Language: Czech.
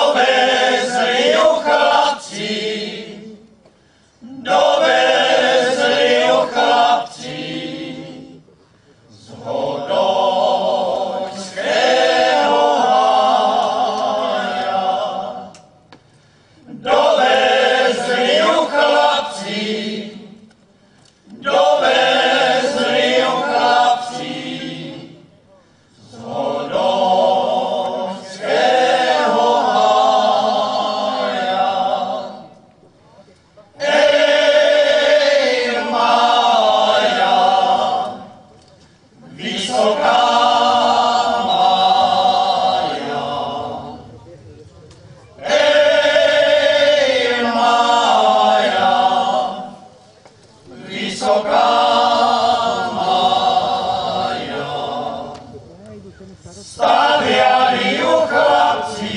Jehovah. Brahmaya. Stavěli ju chlapci,